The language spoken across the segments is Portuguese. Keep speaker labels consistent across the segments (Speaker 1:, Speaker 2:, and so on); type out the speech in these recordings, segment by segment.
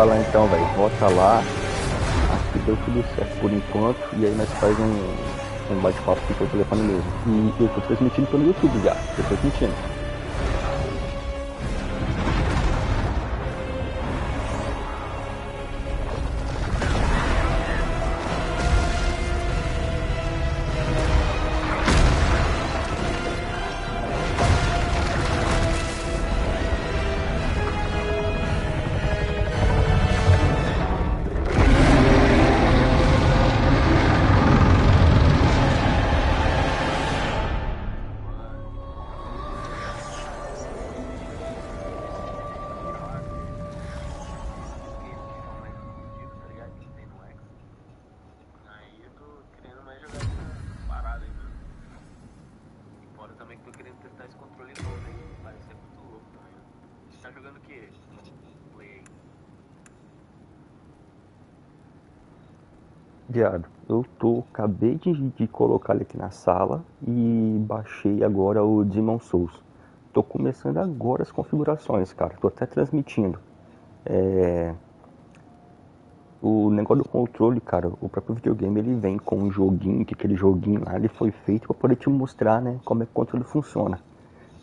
Speaker 1: falar então, velho. Volta lá. Acho que deu tudo certo por enquanto. E aí nós faz um, um bate-papo aqui pelo telefone mesmo. E eu tô transmitindo pelo YouTube já. Tô transmitindo. De, colocar ele aqui na sala e baixei agora o Demon Souls. Tô começando agora as configurações, cara. Tô até transmitindo. É... O negócio do controle, cara, o próprio videogame ele vem com um joguinho, que aquele joguinho lá ele foi feito pra poder te mostrar, né, como é que o controle funciona.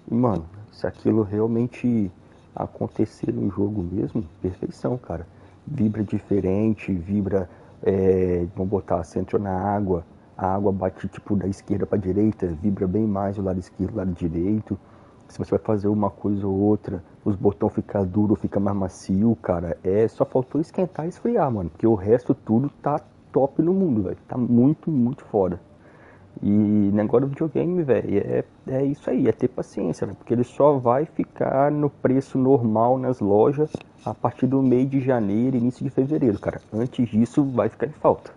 Speaker 1: E mano, se aquilo realmente acontecer no jogo mesmo, perfeição, cara. Vibra diferente, vibra, é, vamos botar, você na água, a água bate tipo da esquerda pra direita, vibra bem mais o lado esquerdo, o lado direito. Se você vai fazer uma coisa ou outra, os botões ficam duros, fica mais macio, cara. É, só faltou esquentar e esfriar, mano. Porque o resto tudo tá top no mundo, velho. Tá muito, muito foda. E negócio do videogame, velho, é, é isso aí, é ter paciência, né? Porque ele só vai ficar no preço normal nas lojas a partir do mês de janeiro, início de fevereiro, cara. Antes disso, vai ficar em falta.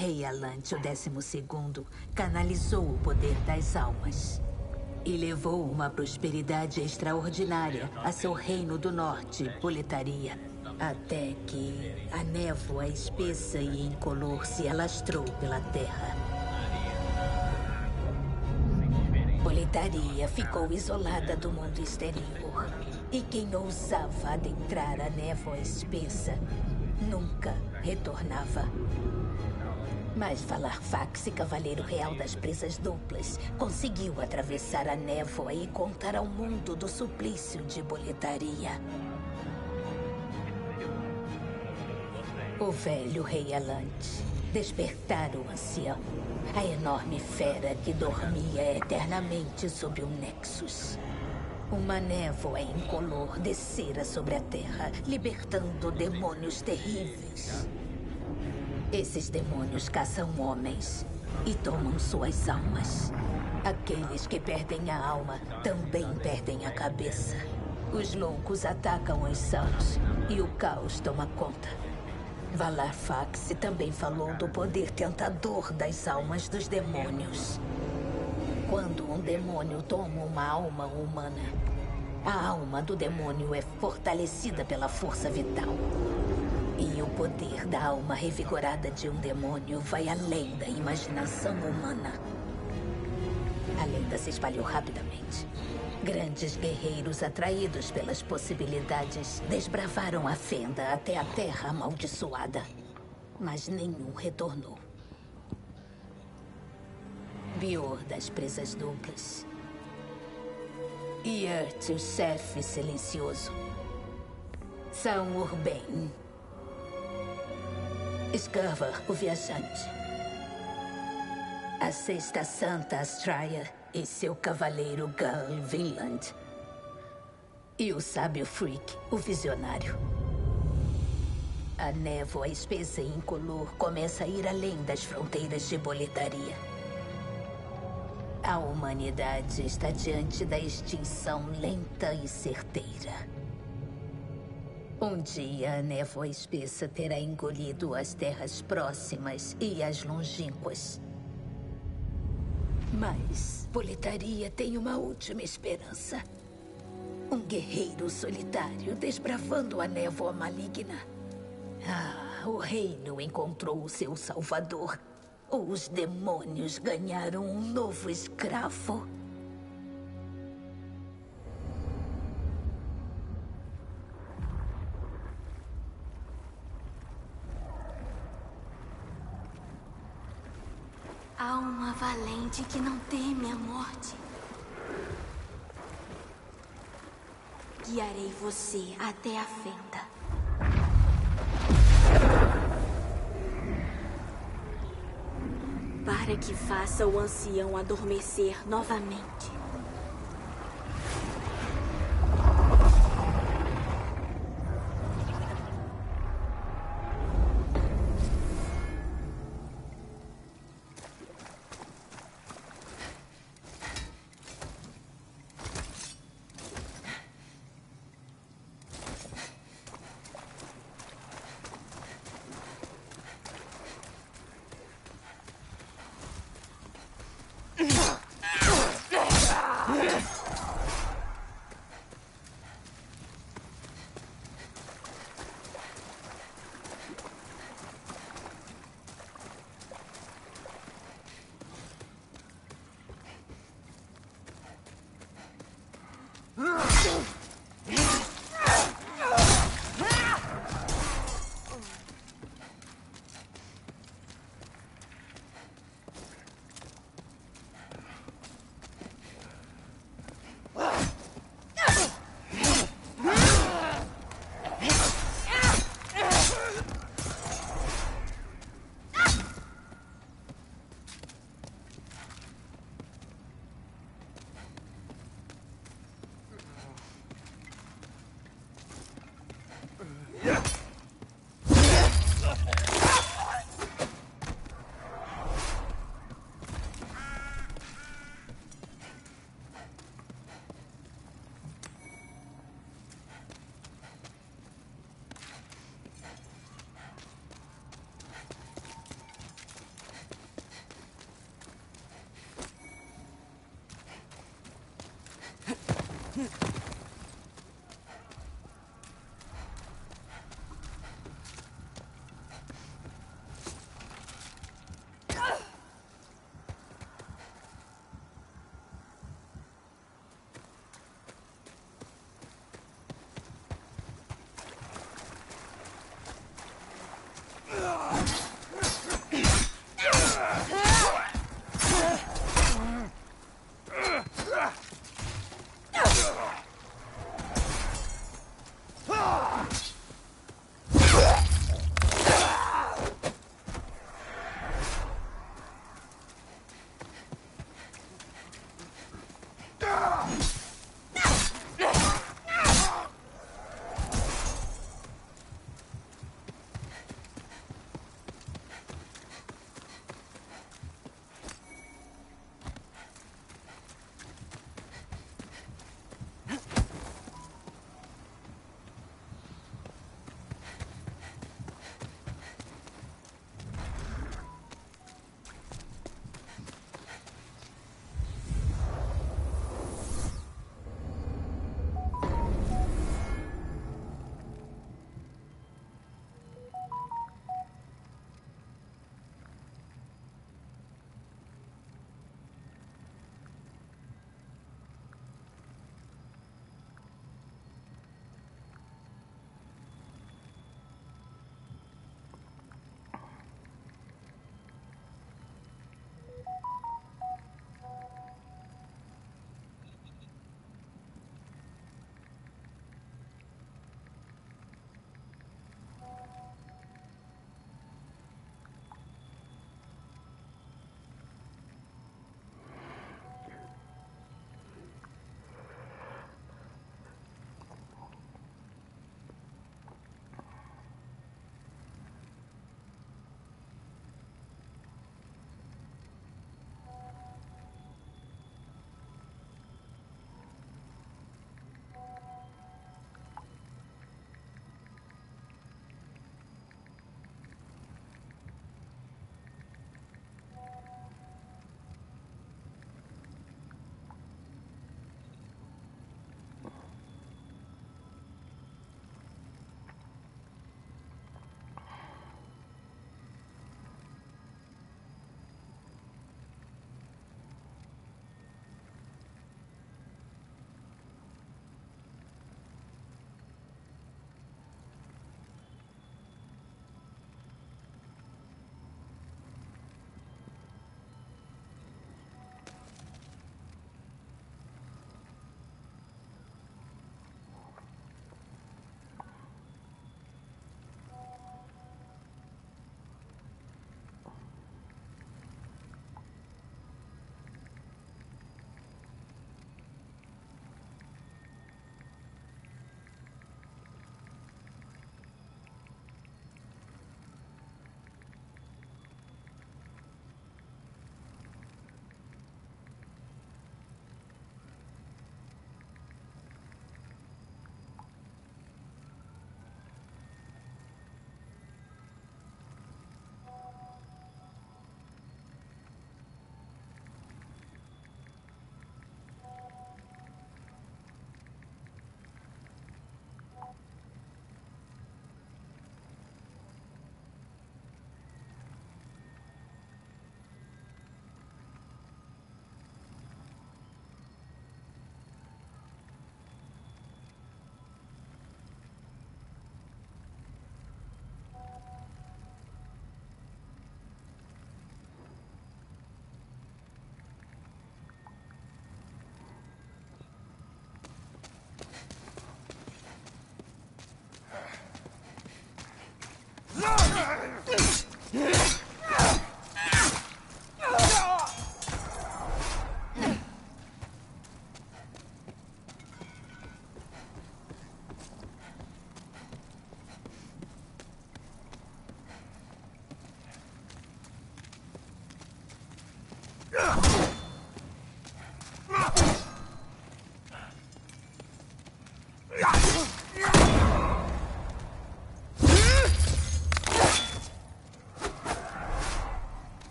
Speaker 2: Rei Alante, o 12 canalizou o poder das almas e levou uma prosperidade extraordinária a seu reino do norte, Boletaria. Até que a névoa espessa e incolor se alastrou pela terra. Boletaria ficou isolada do mundo exterior. E quem ousava adentrar a névoa espessa nunca retornava. Mas Valar Fax, Cavaleiro Real das Presas Duplas, conseguiu atravessar a névoa e contar ao mundo do suplício de boletaria. O velho rei Alante despertara o ancião, a enorme fera que dormia eternamente sobre o Nexus. Uma névoa incolor descera sobre a terra, libertando demônios terríveis. Esses demônios caçam homens e tomam suas almas. Aqueles que perdem a alma também perdem a cabeça. Os loucos atacam os sãos e o caos toma conta. Valar Fax também falou do poder tentador das almas dos demônios. Quando um demônio toma uma alma humana, a alma do demônio é fortalecida pela força vital. Poder da alma revigorada de um demônio vai além da imaginação humana. A lenda se espalhou rapidamente. Grandes guerreiros atraídos pelas possibilidades desbravaram a fenda até a terra amaldiçoada. Mas nenhum retornou. Bior das presas duplas. Yurt, o chefe silencioso. São Urbain, Escava, o viajante. A Sexta Santa Astraia e seu cavaleiro Gal Vinland. E o sábio Freak, o visionário. A névoa espessa e incolor começa a ir além das fronteiras de boletaria. A humanidade está diante da extinção lenta e certeira. Um dia a névoa espessa terá engolido as terras próximas e as longínquas. Mas Boletaria tem uma última esperança. Um guerreiro solitário desbravando a névoa maligna. Ah, o reino encontrou o seu salvador. Os demônios ganharam um novo escravo.
Speaker 3: Valente que não teme a morte. Guiarei você até a fenda. Para que faça o ancião adormecer novamente.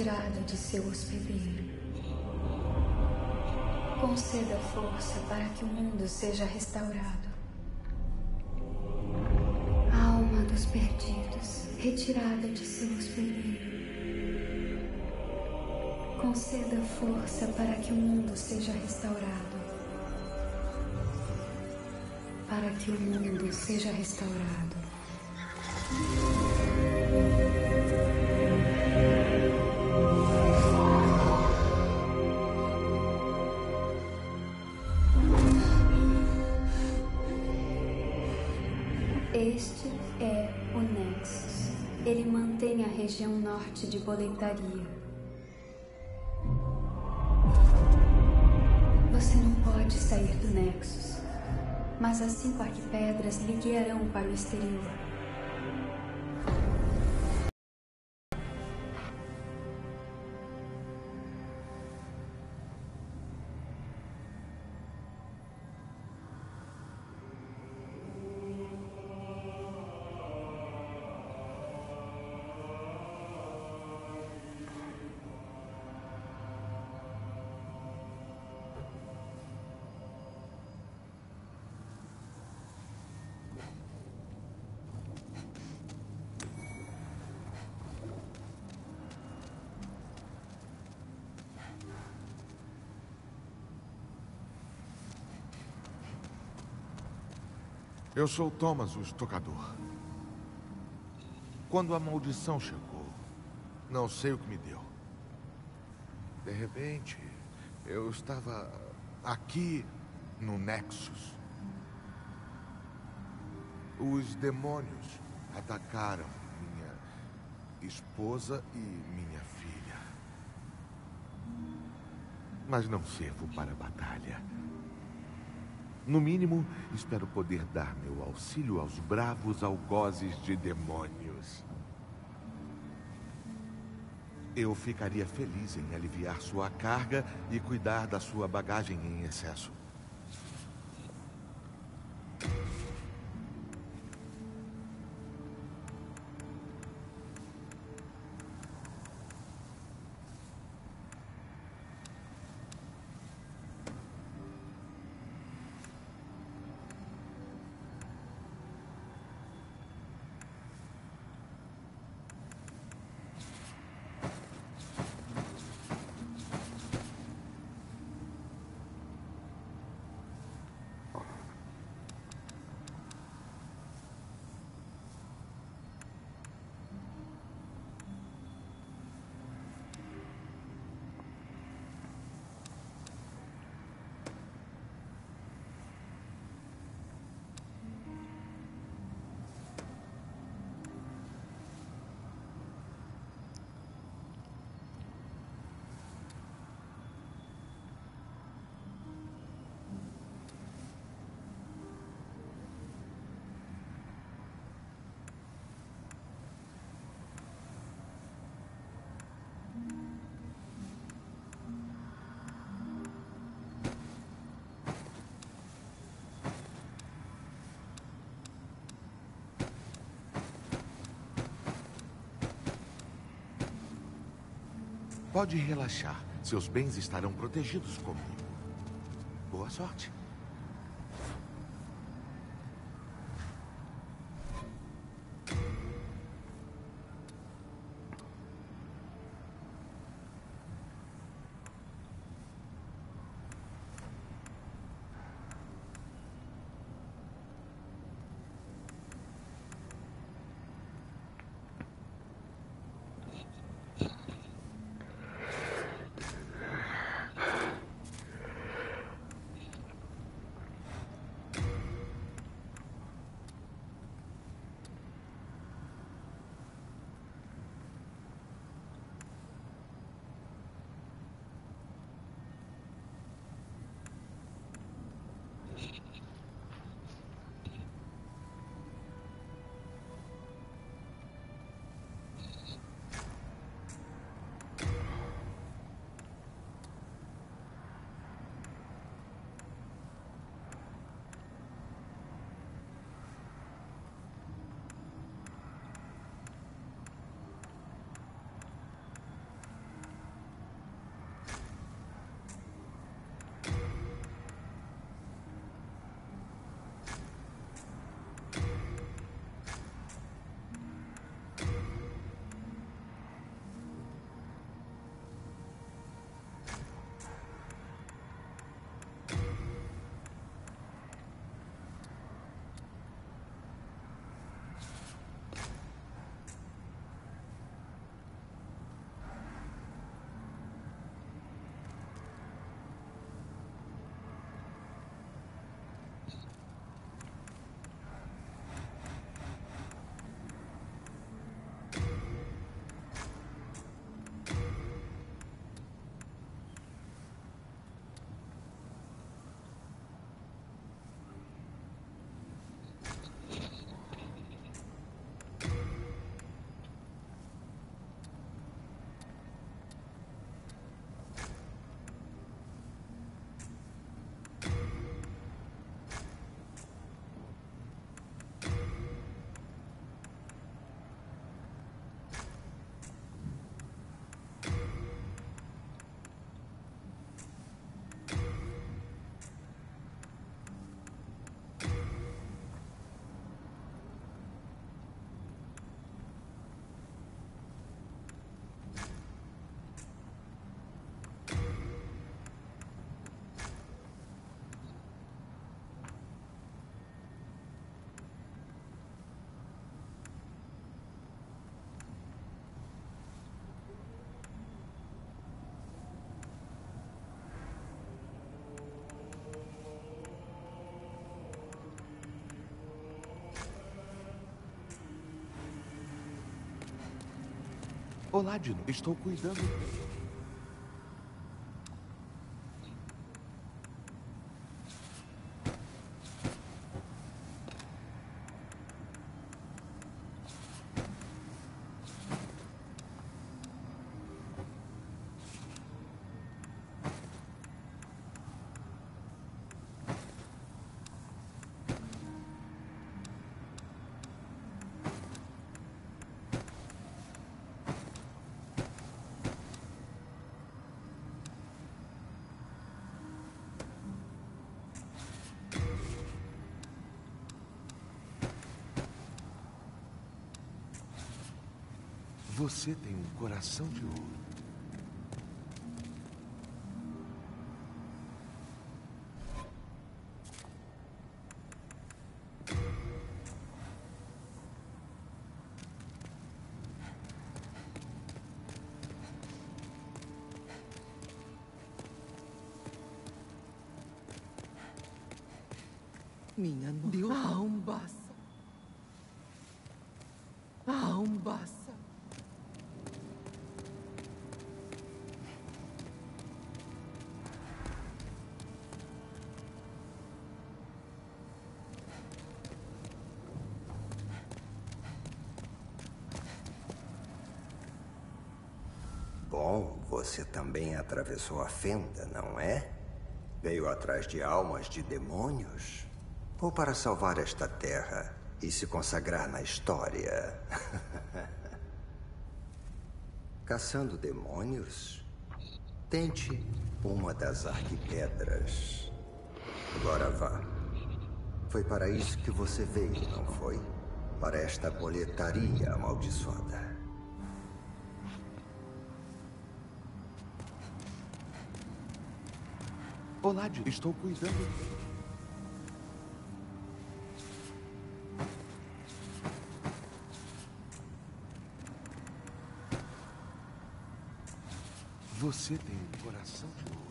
Speaker 4: Retirada de seu hospedeiro. Conceda força para que o mundo seja restaurado. Alma dos perdidos, retirada de seu hospedeiro. Conceda força para que o mundo seja restaurado. Para que o mundo seja restaurado. Norte de boletaria. Você não pode sair do Nexus. Mas as cinco arquipedras lhe guiarão para o exterior.
Speaker 5: Eu sou Thomas, o estocador. Quando a maldição chegou, não sei o que me deu. De repente, eu estava aqui no Nexus. Os demônios atacaram minha esposa e minha filha. Mas não servo para a batalha. No mínimo, espero poder dar meu auxílio aos bravos algozes de demônios. Eu ficaria feliz em aliviar sua carga e cuidar da sua bagagem em excesso. Pode relaxar. Seus bens estarão protegidos comigo. Boa sorte. Olá, Dino. Estou cuidando. Você tem um coração de ouro.
Speaker 6: Minha nossa. Deus. A Umbaça. A Umbaça.
Speaker 7: Bom, você também atravessou a fenda, não é? Veio atrás de almas de demônios? Ou para salvar esta terra e se consagrar na história? Caçando demônios? Tente uma das arquipedras. Agora vá. Foi para isso que você veio, não foi? Para esta boletaria amaldiçoada.
Speaker 5: Olá. Estou cuidando. Você tem um coração de ouro.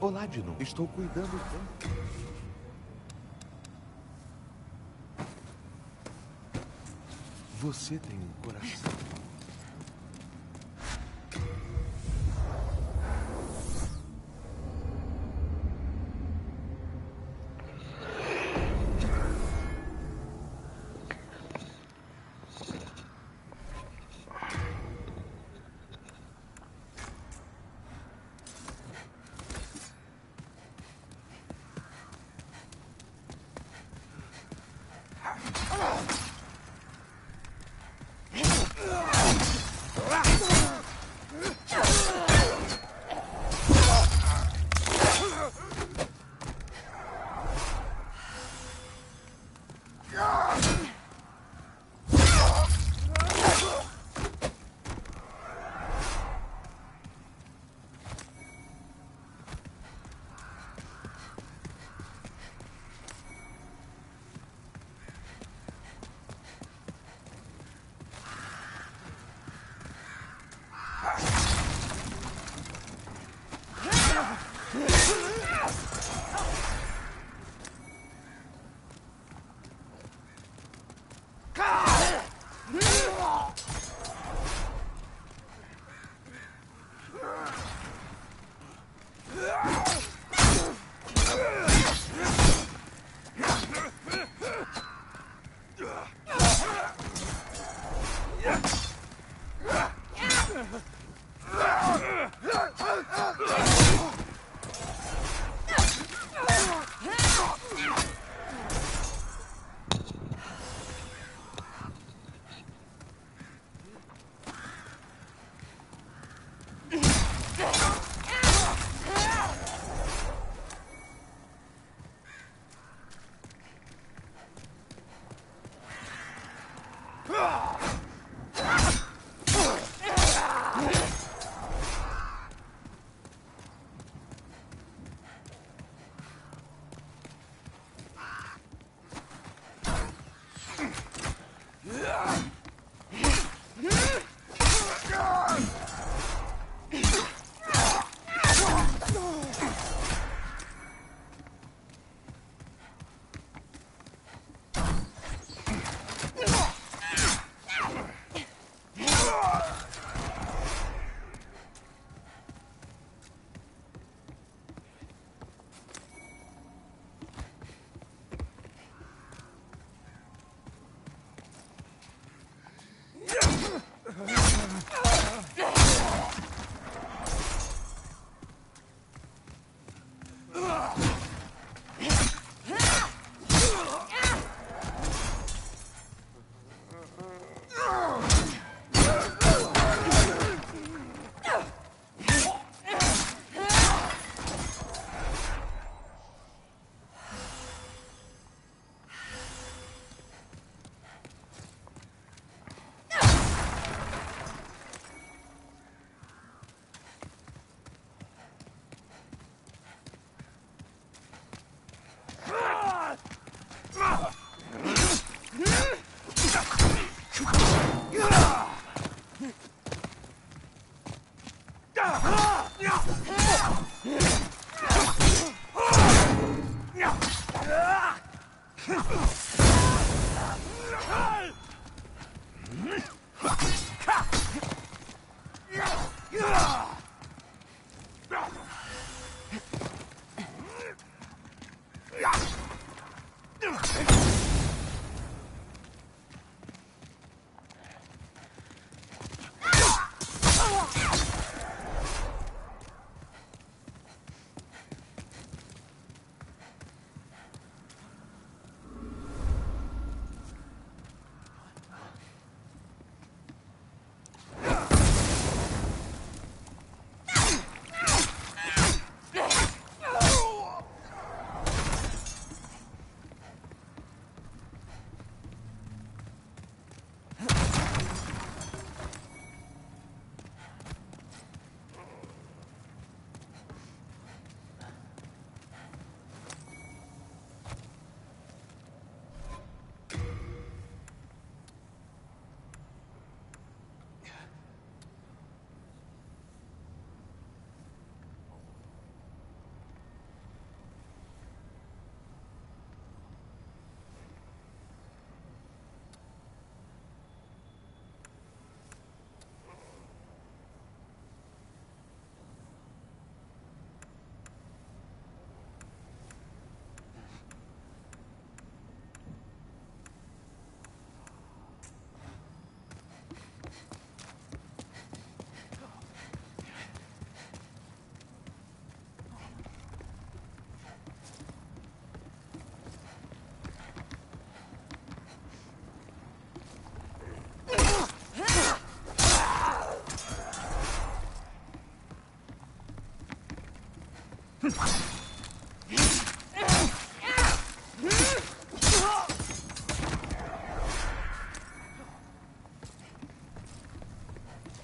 Speaker 5: Olá, Dino. Estou cuidando. Você tem um coração.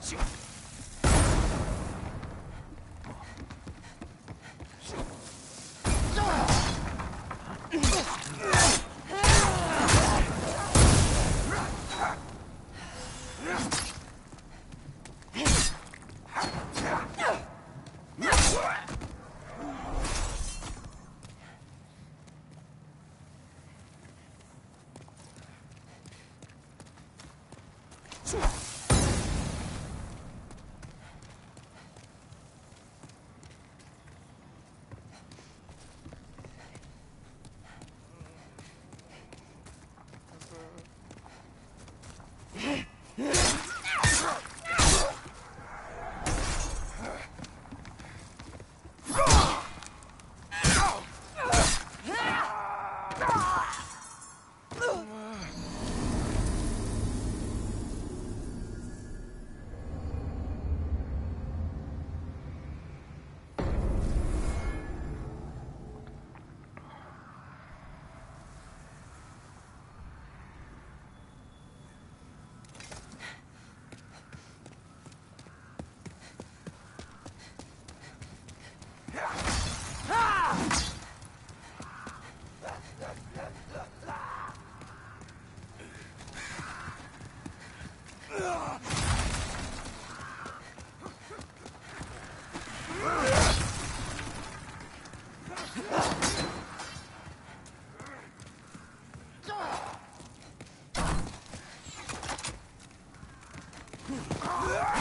Speaker 6: Shoot!
Speaker 8: Ah!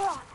Speaker 8: All right.